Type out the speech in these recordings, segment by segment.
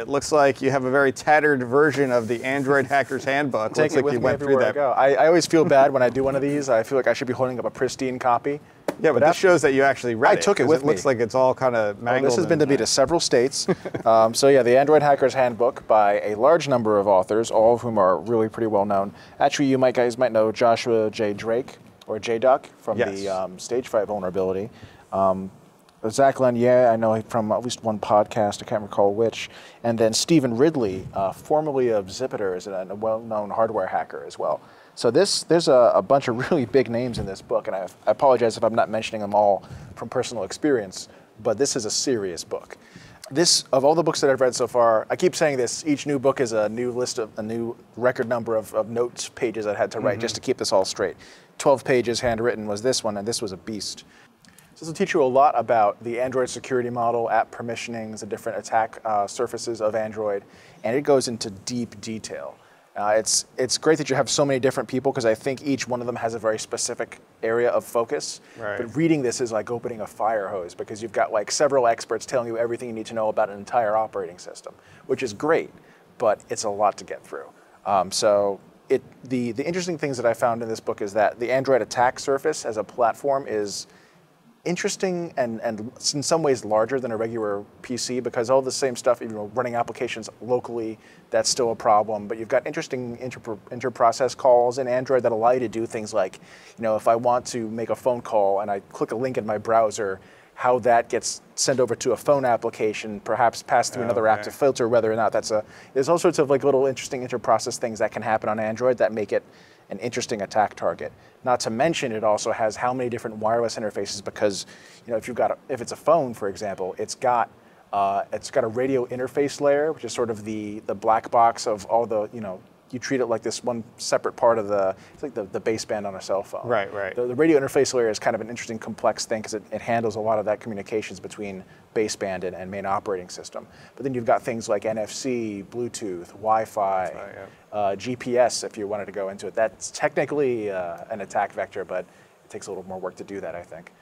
It looks like you have a very tattered version of the Android Hacker's Handbook. Take looks it like you me went through everywhere I that. go. I, I always feel bad when I do one of these. I feel like I should be holding up a pristine copy. Yeah, but, this shows that you actually read I it. took it with It looks like it's all kind of Well, this has been be to several states. um, so yeah, the Android Hacker's Handbook by a large number of authors, all of whom are really pretty well known. Actually, you might guys might know Joshua J. Drake or J. Duck from Yes. the um, Stage Fright vulnerability. Um, Zach Lanier, I know from at least one podcast, I can't recall which. And then Stephen Ridley, uh, formerly of Xipiter, is a, well-known hardware hacker as well. So this, there's a, a bunch of really big names in this book, and I, I apologize if I'm not mentioning them all from personal experience, but this is a serious book. This, of all the books that I've read so far, I keep saying this, each new book is a new list of, a new record number of, of notes pages I had to write just to keep this all straight. 12 pages handwritten was this one, and this was a beast. This will teach you a lot about the Android security model, app permissionings, the different attack uh, surfaces of Android, and it goes into deep detail. Uh, it's, it's great that you have so many different people because I think each one of them has a very specific area of focus. Right. But reading this is like opening a fire hose because you've got like several experts telling you everything you need to know about an entire operating system, which is great, but it's a lot to get through. Um, so it, the, the interesting things that I found in this book is that the Android attack surface as a platform is interesting and, and in some ways larger than a regular PC because all the same stuff, you know, running applications locally, that's still a problem. But you've got interesting inter, inter-process calls in Android that allow you to do things like, you know, if I want to make a phone call and I click a link in my browser, how that gets sent over to a phone application, perhaps passed through another app Okay. to filter whether or not that's a. There's all sorts of like little interesting inter-process things that can happen on Android that make it an interesting attack target. Not to mention, it also has how many different wireless interfaces because, you know, if you've got a, if it's a phone, for example, it's got uh, it's got a radio interface layer, which is sort of the the black box of all the you know. You treat it like this one separate part of the, it's like the, the baseband on a cell phone. Right, right. The, the radio interface layer is kind of an interesting, complex thing because it, it handles a lot of that communications between baseband and, and main operating system. But then you've got things like NFC, Bluetooth, Wi-Fi, yeah. uh, GPS, if you wanted to go into it. That's technically uh, an attack vector, but it takes a little more work to do that, I think.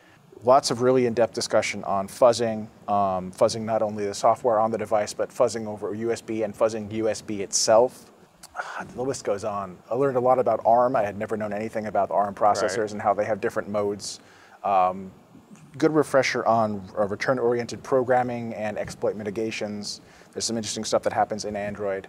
Lots of really in-depth discussion on fuzzing, um, fuzzing not only the software on the device, but fuzzing over USB and fuzzing USB itself. Ah, The list goes on. I learned a lot about ARM. I had never known anything about ARM processors Right. and how they have different modes. Um, good refresher on uh, return-oriented programming and exploit mitigations. There's some interesting stuff that happens in Android.